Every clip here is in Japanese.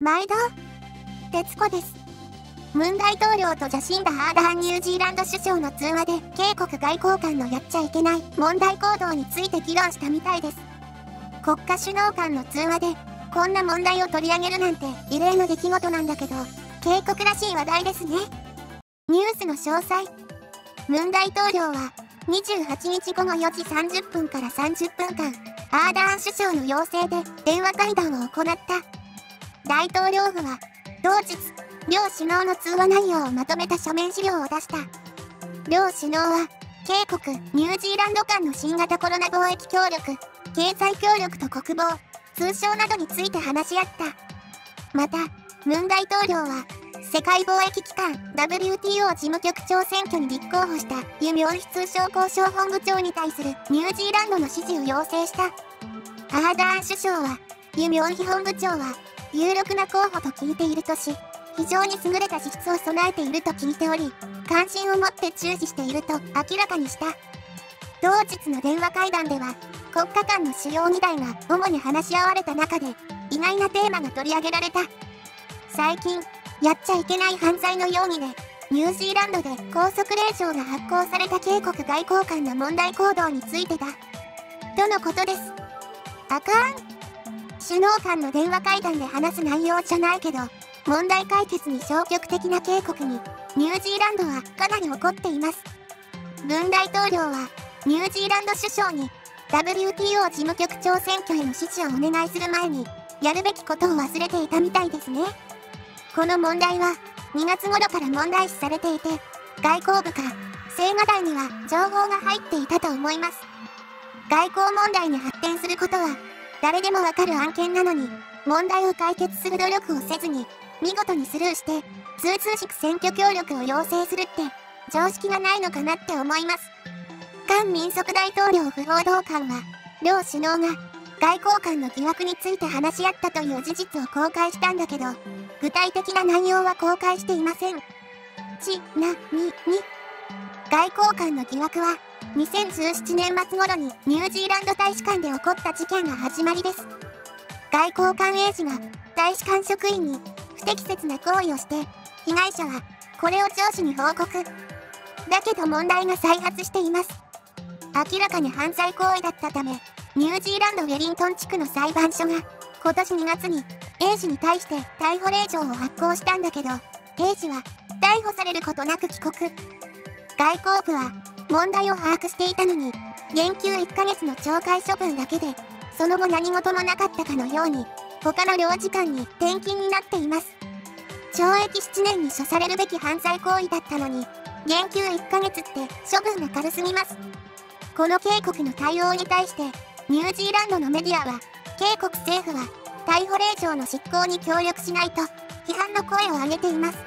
毎度徹子です。ムン大統領とジャシンダ・ハーダーンニュージーランド首相の通話で、警国外交官のやっちゃいけない問題行動について議論したみたいです。国家首脳間の通話で、こんな問題を取り上げるなんて異例の出来事なんだけど、警国らしい話題ですね。ニュースの詳細。ムン大統領は、28日午後4時30分から30分間、アーダーン首相の要請で電話会談を行った。大統領府は、同日、両首脳の通話内容をまとめた書面資料を出した。両首脳は、警国、ニュージーランド間の新型コロナ貿易協力、経済協力と国防、通商などについて話し合った。また、ムン大統領は、世界貿易機関 WTO 事務局長選挙に立候補したユミョンヒ通商交渉本部長に対するニュージーランドの支持を要請した。アーダーン首相は、ユミョンヒ本部長は、有力な候補と聞いているとし、非常に優れた資質を備えていると聞いており、関心を持って注視していると明らかにした。同日の電話会談では、国家間の主要2台が主に話し合われた中で、意外なテーマが取り上げられた。最近、やっちゃいけない犯罪の容疑で、ニュージーランドで拘束令状が発行された警国外交官の問題行動についてだ。とのことです。あかん。首脳間の電話会談で話す内容じゃないけど、問題解決に消極的な警告に、ニュージーランドはかなり怒っています。文大統領は、ニュージーランド首相に、WTO 事務局長選挙への支持をお願いする前に、やるべきことを忘れていたみたいですね。この問題は2月頃から問題視されていて、外交部か青瓦台には情報が入っていたと思います。外交問題に発展することは誰でもわかる案件なのに、問題を解決する努力をせずに、見事にスルーして、通通しく選挙協力を要請するって、常識がないのかなって思います。菅民族大統領不報道官は、両首脳が外交官の疑惑について話し合ったという事実を公開したんだけど、具体的な内容は公開していません。ちなみに、外交官の疑惑は、2017年末頃にニュージーランド大使館で起こった事件が始まりです。外交官営士が大使館職員に不適切な行為をして、被害者はこれを上司に報告。だけど問題が再発しています。明らかに犯罪行為だったため、ニュージーランドウェリントン地区の裁判所が今年2月に A 氏に対して逮捕令状を発行したんだけど A 氏は逮捕されることなく帰国外交部は問題を把握していたのに減給1ヶ月の懲戒処分だけでその後何事もなかったかのように他の領事館に転勤になっています懲役7年に処されるべき犯罪行為だったのに減給1ヶ月って処分が軽すぎますこの警告の対応に対してニュージーランドのメディアは警国政府は逮捕令状の執行に協力しないと批判の声を上げています。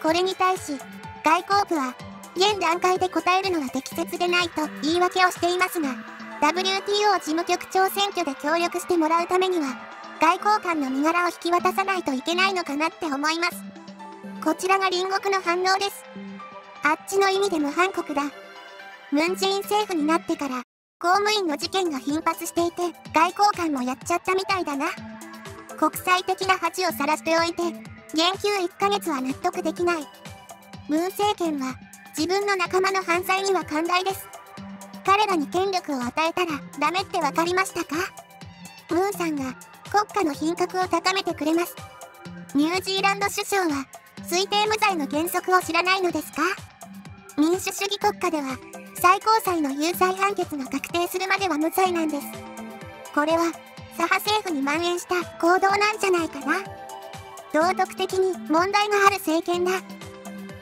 これに対し、外交部は現段階で答えるのは適切でないと言い訳をしていますが、WTO 事務局長選挙で協力してもらうためには、外交官の身柄を引き渡さないといけないのかなって思います。こちらが隣国の反応です。あっちの意味で無反国だ。ムンジェイン政府になってから、公務員の事件が頻発していて、外交官もやっちゃったみたいだな。国際的な恥をさらしておいて、減給1ヶ月は納得できない。ムン政権は、自分の仲間の犯罪には寛大です。彼らに権力を与えたらダメって分かりましたか？ムーンさんが国家の品格を高めてくれます。ニュージーランド首相は推定無罪の原則を知らないのですか？民主主義国家では最高裁の有罪判決が確定するまでは無罪なんです。これは、左派政府に蔓延した行動なんじゃないかな。道徳的に問題がある政権だ。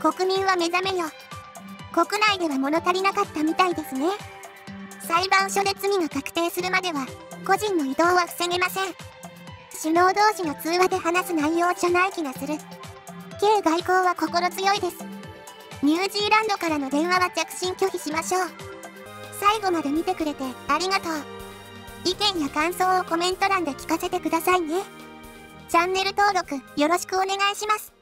国民は目覚めよ。国内では物足りなかったみたいですね。裁判所で罪が確定するまでは、個人の移動は防げません。首脳同士が通話で話す内容じゃない気がする。K 外交は心強いです。ニュージーランドからの電話は着信拒否しましょう。最後まで見てくれてありがとう。意見や感想をコメント欄で聞かせてくださいね。チャンネル登録よろしくお願いします。